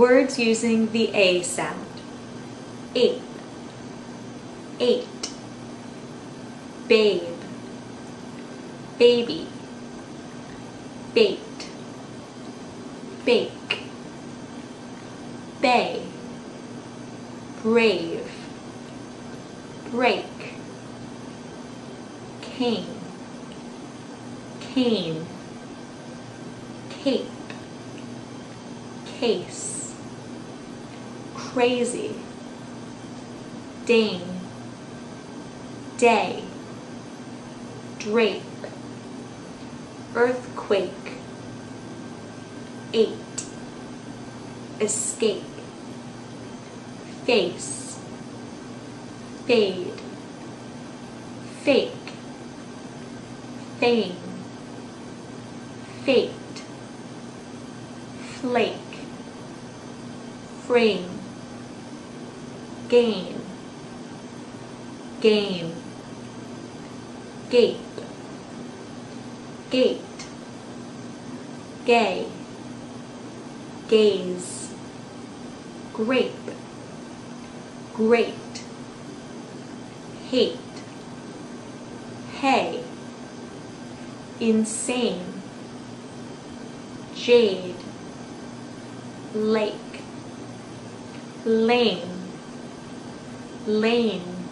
Words using the A sound. Ape, eight, babe, baby, bait, bake, bay, brave, break, cane, cane, cape, case, crazy, dame, day, drape, earthquake, eight, escape, face, fade, fake, fame, fate, flake, frame, gain, game, gape, gate, gay, gaze, grape, great, hate, hay, insane, jade, lake, lame, lane,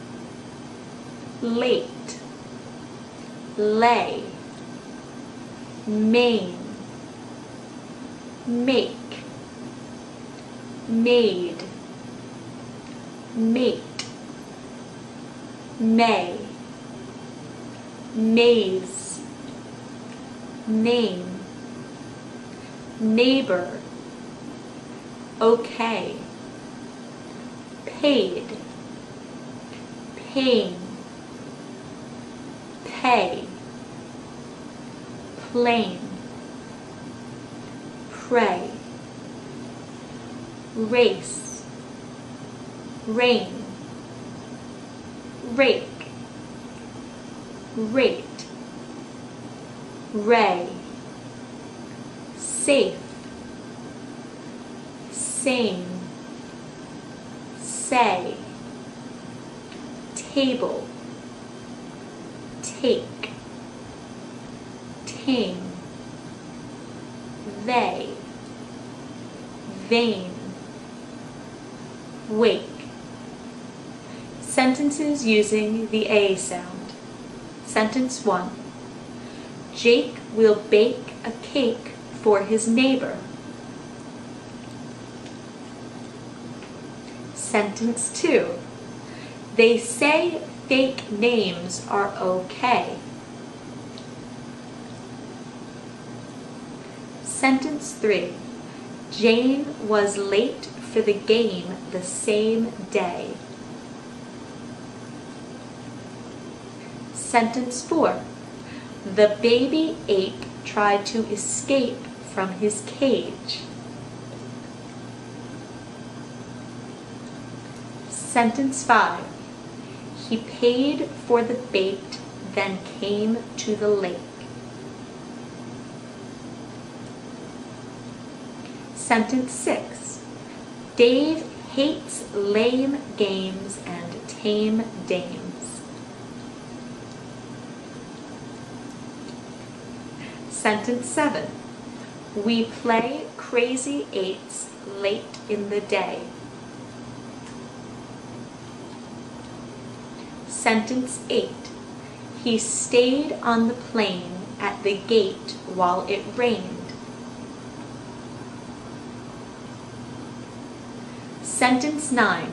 late, lay, main, make, made, mate, may, maze, name, neighbor, okay, paid, pain, pay, plain, pray, race, rain, rake, rate, ray, safe, sane, say, table, take, tame, they, vain, wake. Sentences using the A sound. Sentence 1. Jake will bake a cake for his neighbor. Sentence 2. They say fake names are okay. Sentence 3. Jane was late for the game the same day. Sentence 4. The baby ape tried to escape from his cage. Sentence 5. He paid for the bait, then came to the lake. Sentence 6. Dave hates lame games and tame dames. Sentence 7. We play crazy eights late in the day. Sentence 8. He stayed on the plane at the gate while it rained. Sentence 9.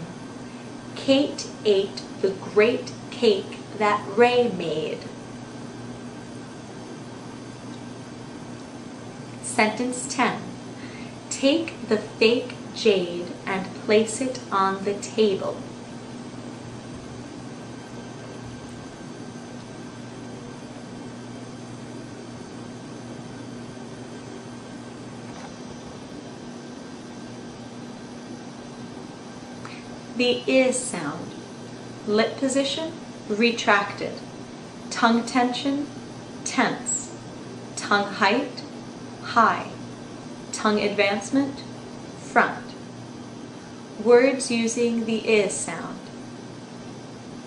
Kate ate the great cake that Ray made. Sentence 10. Take the fake jade and place it on the table. The is sound. Lip position, retracted. Tongue tension, tense. Tongue height, high. Tongue advancement, front. Words using the is sound.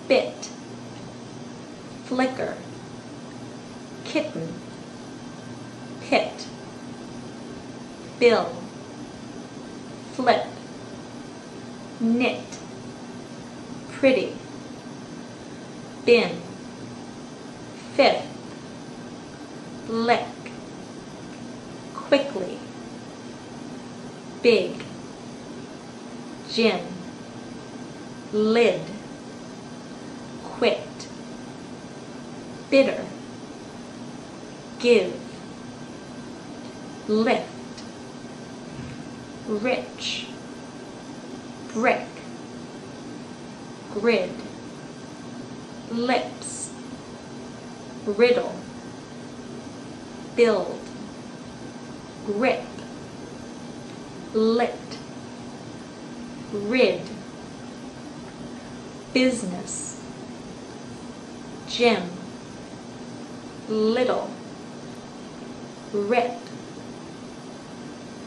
Bit. Flicker. Kitten. Pit. Bill. Flip. Knit. Pretty. Bin. Fifth. Lick. Quickly. Big. Gin. Lid. Quit. Bitter. Give. Lift. Rich. Brick. Grid. Lips. Riddle. Build. Grip. Lit. Rid. Business. Gym. Little. Rip.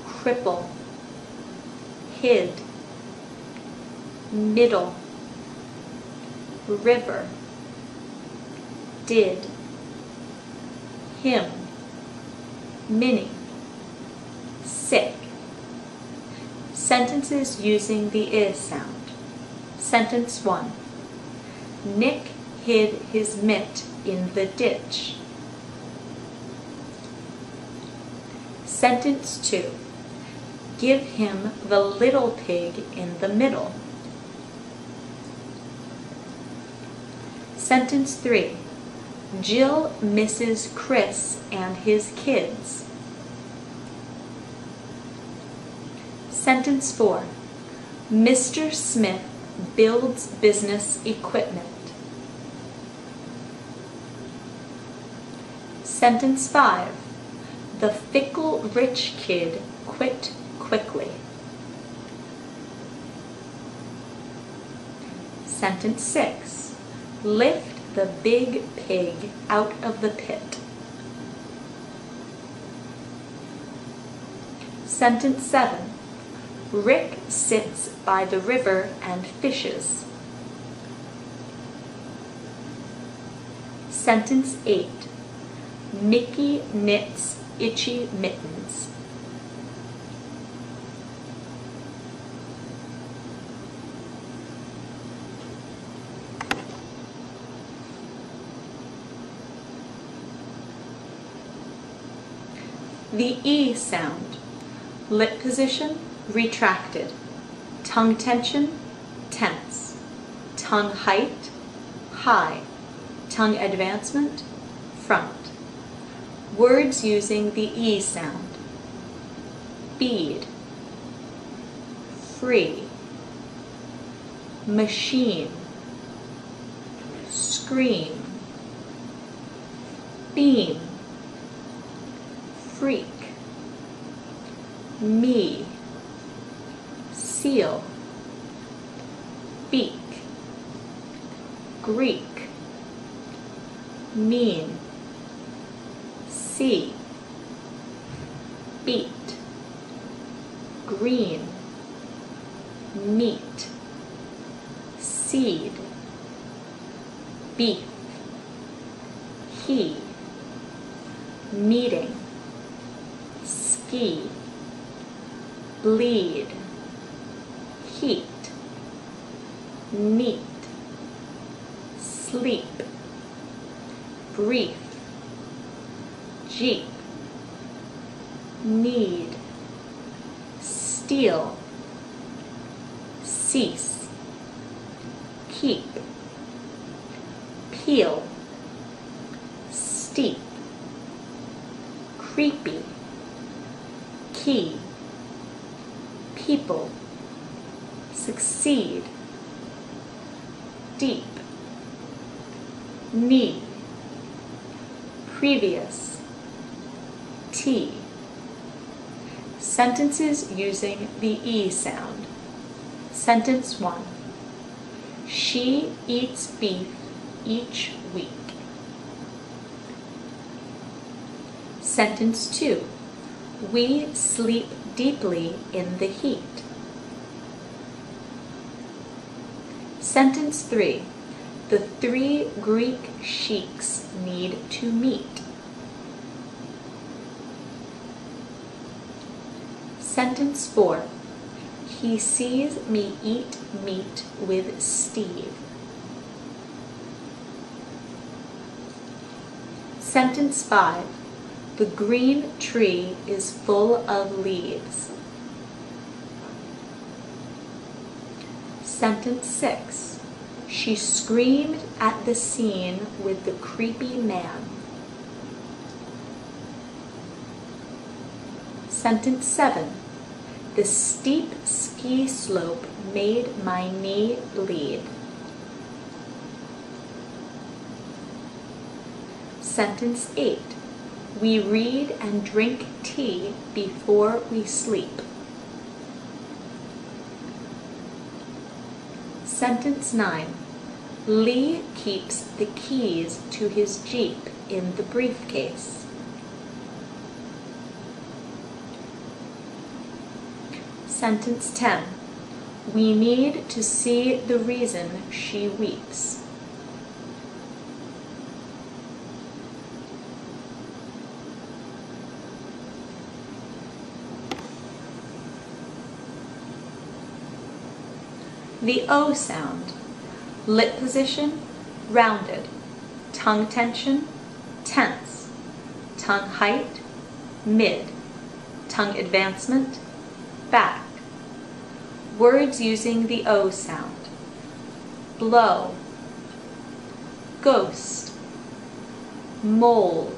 Cripple. Hid. Middle. River. Did. Him. Mini. Sick. Sentences using the is sound. Sentence 1. Nick hid his mitt in the ditch. Sentence 2. Give him the little pig in the middle. Sentence 3. Jill misses Chris and his kids. Sentence 4. Mr. Smith builds business equipment. Sentence 5. The fickle rich kid quit quickly. Sentence 6. Lift the big pig out of the pit. Sentence 7. Rick sits by the river and fishes. Sentence 8. Mickey knits itchy mittens. The E sound. Lip position, retracted. Tongue tension, tense. Tongue height, high. Tongue advancement, front. Words using the E sound. Bead. Free. Machine. Scream. Beam. Me. Seal. Beak. Greek. Mean. See. Beat. Green. Meat. Seed. Beef. He. Meeting. Ski. Bleed. Heat. Neat. Sleep. Brief. Jeep. Need. Steal. Cease. Keep. Peel. Steep. Creepy. Key. People. Succeed. Deep. Knee. Previous. T. Sentences using the E sound. Sentence 1. She eats beef each week. Sentence 2. We sleep deeply in the heat. Sentence 3. The three Greek sheiks need to meet. Sentence 4. He sees me eat meat with Steve. Sentence 5. The green tree is full of leaves. Sentence 6. She screamed at the scene with the creepy man. Sentence 7. The steep ski slope made my knee bleed. Sentence 8. We read and drink tea before we sleep. Sentence 9. Lee keeps the keys to his Jeep in the briefcase. Sentence 10. We need to see the reason she weeps. The O sound. Lip position, rounded. Tongue tension, tense. Tongue height, mid. Tongue advancement, back. Words using the O sound. Blow. Ghost. Mold.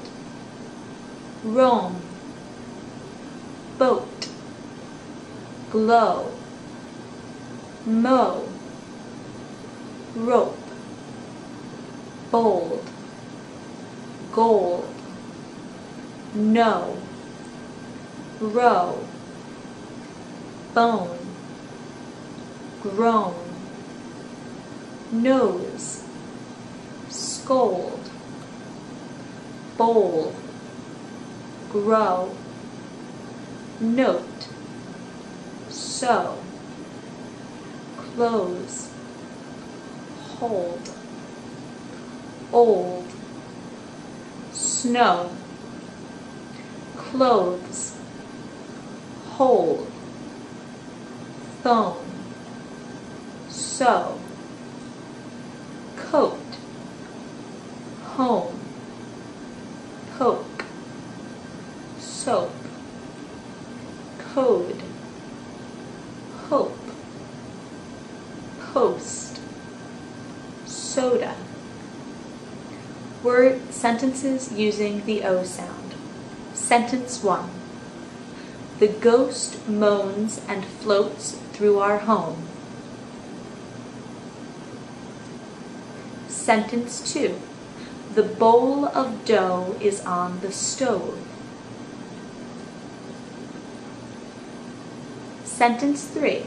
Roam. Boat. Glow mow, rope, bold, gold, no, row, bone, groan, nose, scold, bold, grow, note, so close, hold, old, snow, clothes, hold, phone, sew, coat, home, sentences using the O sound. Sentence 1. The ghost moans and floats through our home. Sentence 2. The bowl of dough is on the stove. Sentence 3.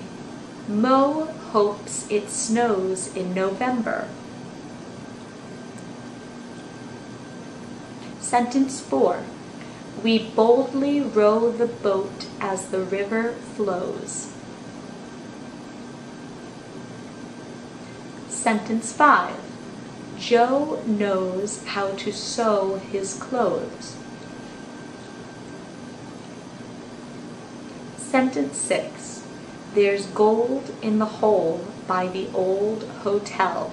Mo hopes it snows in November. Sentence 4. We boldly row the boat as the river flows. Sentence 5. Joe knows how to sew his clothes. Sentence 6. There's gold in the hole by the old hotel.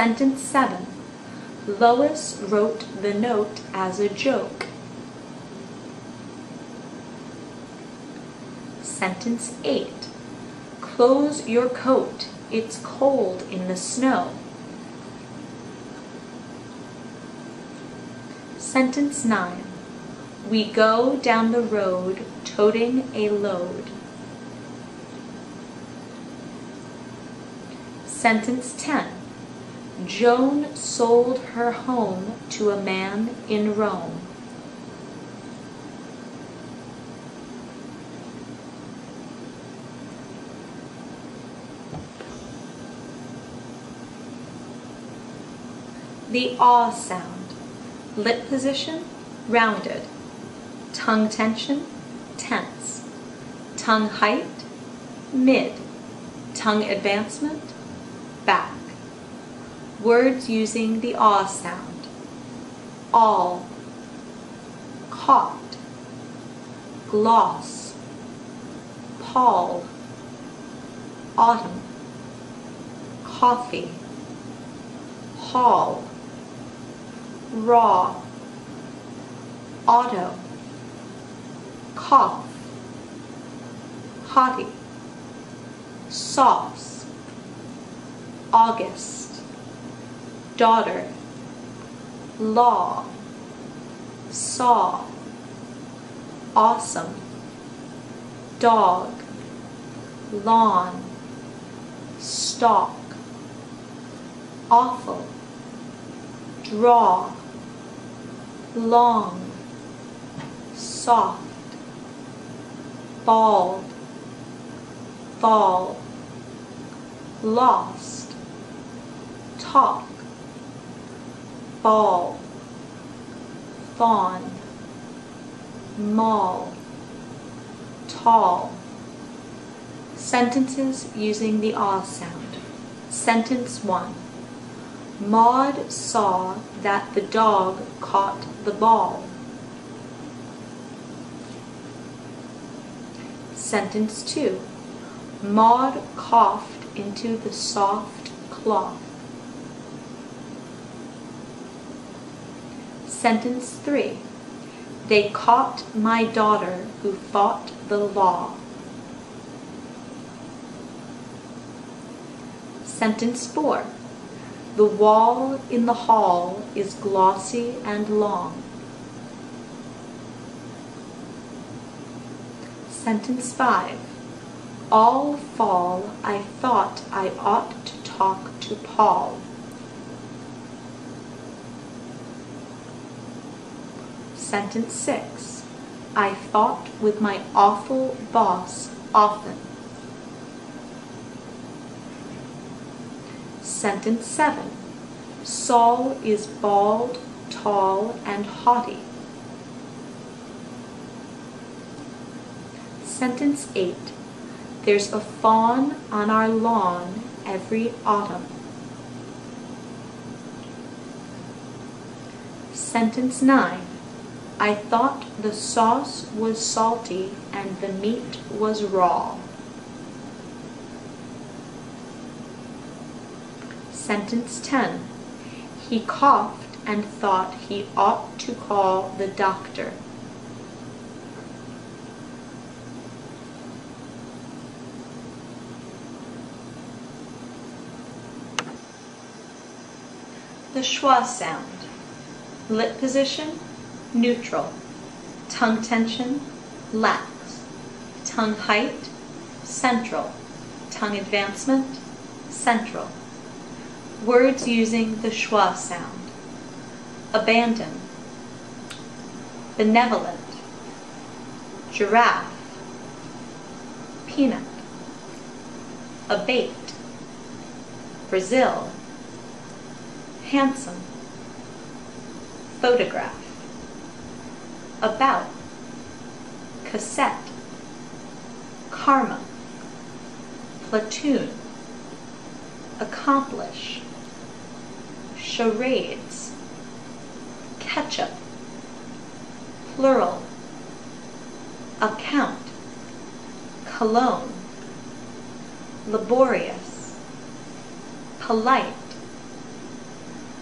Sentence 7. Lois wrote the note as a joke. Sentence 8. Close your coat, it's cold in the snow. Sentence 9. We go down the road toting a load. Sentence 10. Joan sold her home to a man in Rome. The aw sound. Lip position, rounded tongue tension, tense, tongue height, mid, tongue advancement. Words using the ah sound. All, caught, gloss, pall, autumn, coffee, hall, raw, auto, cough, haughty, sauce, August, daughter, law, saw, awesome, dog, lawn, stalk, awful, draw, long, soft, bald, fall, lost, talk, ball, fawn, mall, tall. Sentences using the ah sound. Sentence 1. Maud saw that the dog caught the ball. Sentence 2. Maud coughed into the soft cloth. Sentence 3. They caught my daughter who fought the law. Sentence 4. The wall in the hall is glossy and long. Sentence 5. All fall I thought I ought to talk to Paul. Sentence 6. I fought with my awful boss often. Sentence 7. Saul is bald, tall, and haughty. Sentence 8. There's a fawn on our lawn every autumn. Sentence 9. I thought the sauce was salty and the meat was raw. Sentence 10. He coughed and thought he ought to call the doctor. The schwa sound. Lip position, neutral. Tongue tension, lax. Tongue height, central. Tongue advancement, central. Words using the schwa sound. Abandon. Benevolent. Giraffe. Peanut. Abate. Brazil. Handsome. Photograph. About. Cassette. Karma. Platoon. Accomplish. Charades. Ketchup. Plural. Account. Cologne. Laborious. Polite.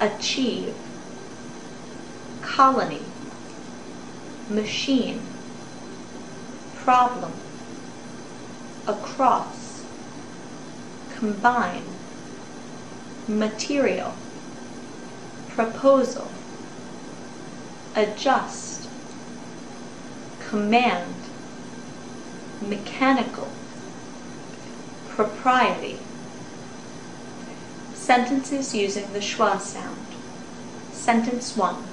Achieve. Colony. Machine. Problem. Across. Combine. Material. Proposal. Adjust. Command. Mechanical. Propriety. Sentences using the schwa sound. Sentence 1.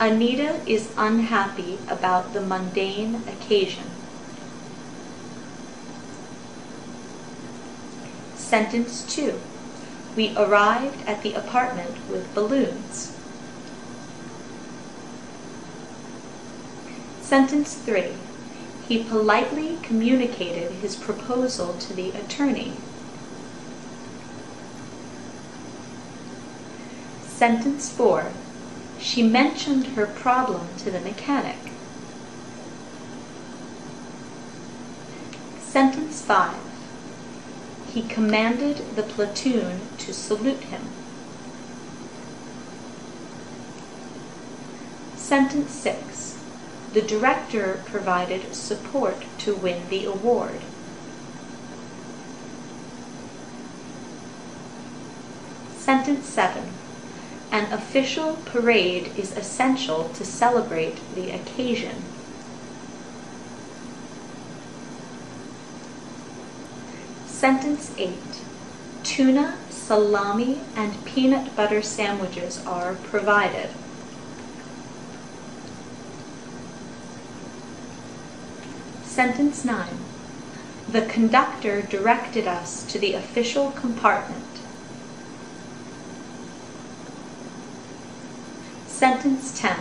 Anita is unhappy about the mundane occasion. Sentence 2. We arrived at the apartment with balloons. Sentence 3. He politely communicated his proposal to the attorney. Sentence 4. She mentioned her problem to the mechanic. Sentence 5. He commanded the platoon to salute him. Sentence 6. The director provided support to win the award. Sentence 7. An official parade is essential to celebrate the occasion. Sentence 8. Tuna, salami, and peanut butter sandwiches are provided. Sentence 9. The conductor directed us to the official compartment. Sentence 10.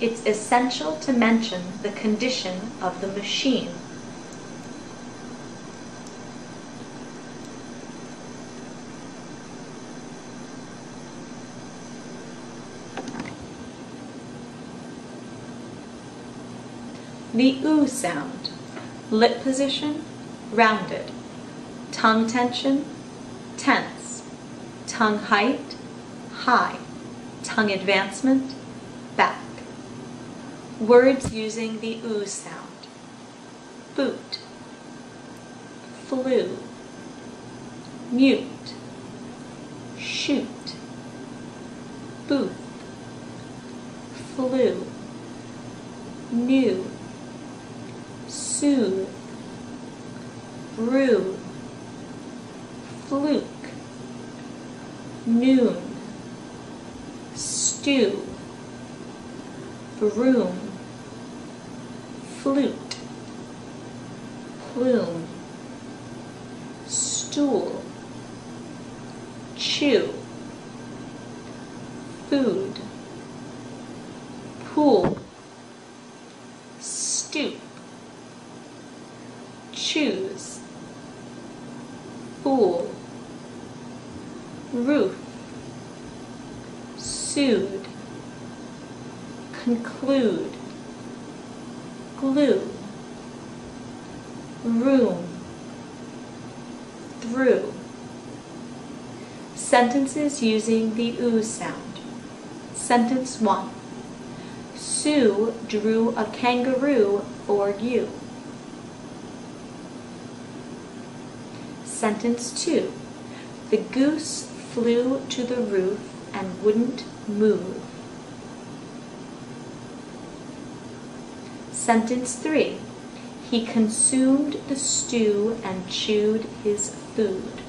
It's essential to mention the condition of the machine. The oo sound. Lip position, rounded. Tongue tension, tense. Tongue height, high. Tongue advancement, back. Words using the oo sound. Boot. Flew. Mute. Shoot. Booth. Flew. New soothe, broom, flute, plume, stool, chew, food, pool, stoop choose, fool, roof, soothe, conclude, glue, room, through. Using the oo sound. Sentence 1. Sue drew a kangaroo for you. Sentence 2. The goose flew to the roof and wouldn't move. Sentence 3. He consumed the stew and chewed his food.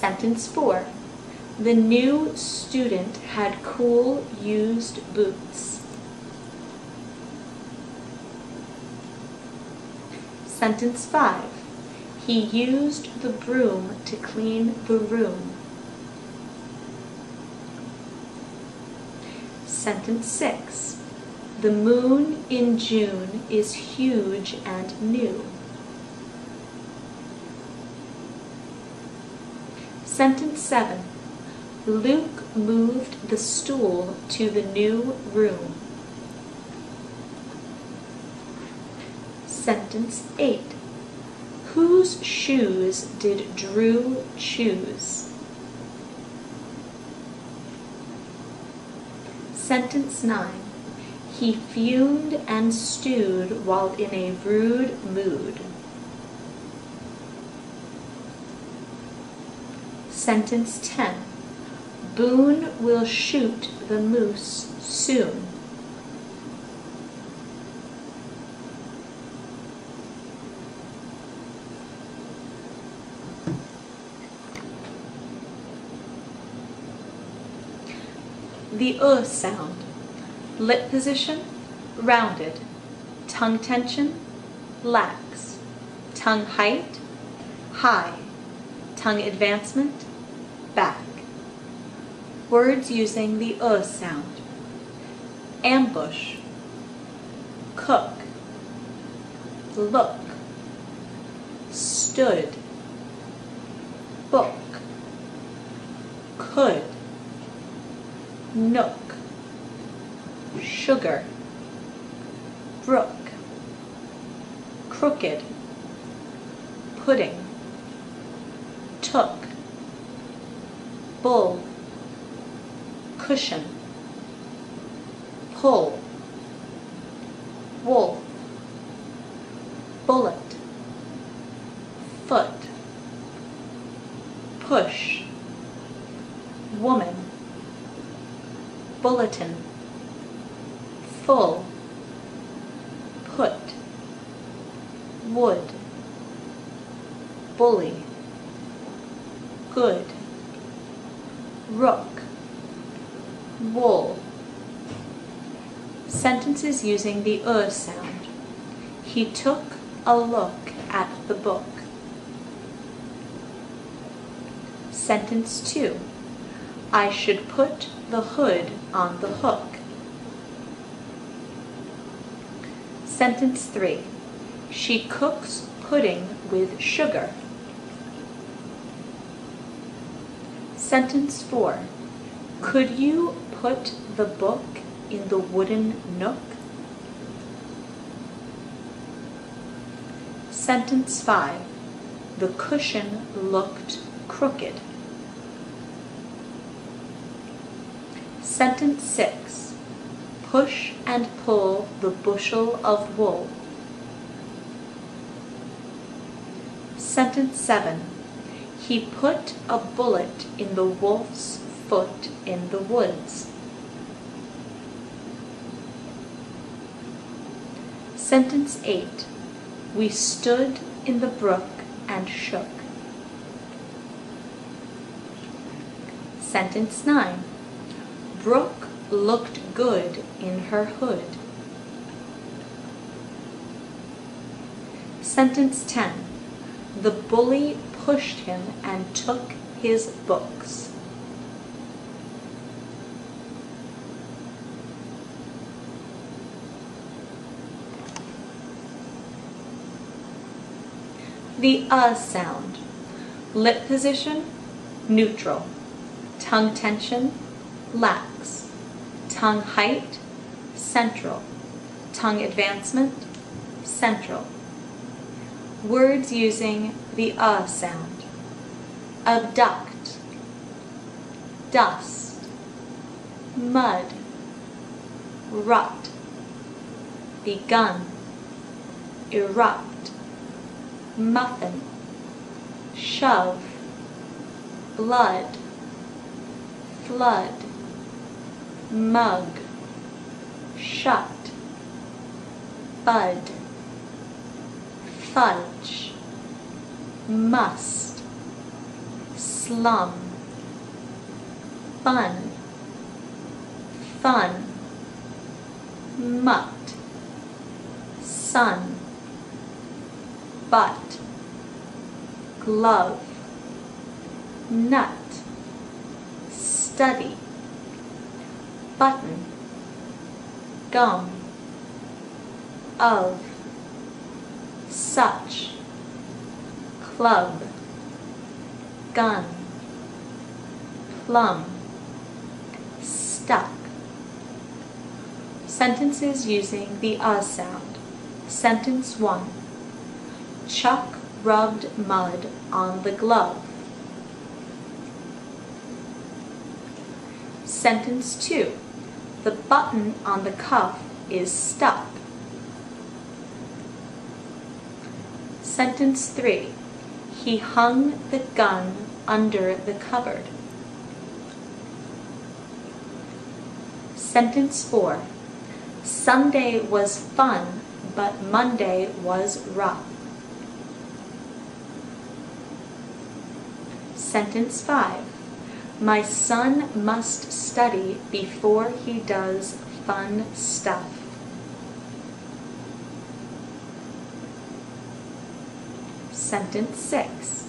Sentence 4. The new student had cool used boots. Sentence 5. He used the broom to clean the room. Sentence 6. The moon in June is huge and new. Sentence 7. Luke moved the stool to the new room. Sentence 8. Whose shoes did Drew choose? Sentence 9. He fumed and stewed while in a rude mood. Sentence 10. Boone will shoot the moose soon. The uh sound. Lip position, rounded. Tongue tension, lax. Tongue height, high. Tongue advancement, back. Words using the uh sound. Ambush, cook, look, stood, book, could, nook, sugar, brook, crooked, pudding, took, bull, cushion, pull, wolf, bullet, foot, push, woman, bulletin, full, put, wood, bully, good, rook, wool. Using the er sound. He took a look at the book. Sentence 2. I should put the hood on the hook. Sentence 3. She cooks pudding with sugar. Sentence 4. Could you put the book in the wooden nook? Sentence 5. The cushion looked crooked. Sentence 6. Push and pull the bushel of wool. Sentence 7. He put a bullet in the wolf's foot in the woods. Sentence 8. We stood in the brook and shook. Sentence 9. Brooke looked good in her hood. Sentence 10. The bully pushed him and took his books. The uh sound. Lip position, neutral. Tongue tension, lax. Tongue height, central. Tongue advancement, central. Words using the uh sound. Abduct, dust, mud, rut, begun, erupt, muffin, shove, blood, flood, mug, shut, bud, fudge, must, slum, fun, fun, mutt, sun, butt, glove, nut, study, button, gum, of, such, club, gun, plum, stuck. Sentences using the uh sound. Sentence 1. Chuck rubbed mud on the glove. Sentence 2. The button on the cuff is stuck. Sentence 3. He hung the gun under the cupboard. Sentence 4. Sunday was fun, but Monday was rough. Sentence 5. My son must study before he does fun stuff. Sentence 6.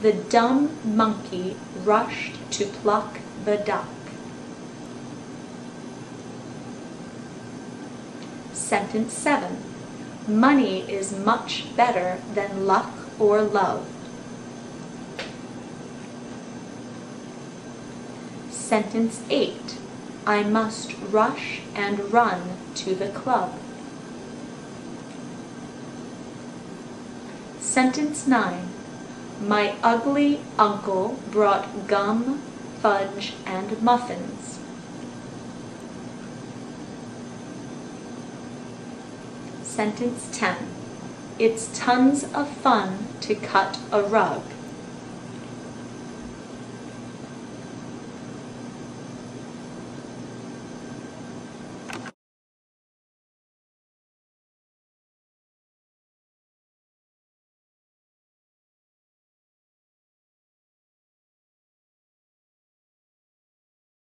The dumb monkey rushed to pluck the duck. Sentence 7. Money is much better than luck or love. Sentence 8. I must rush and run to the club. Sentence 9. My ugly uncle brought gum, fudge, and muffins. Sentence 10. It's tons of fun to cut a rug.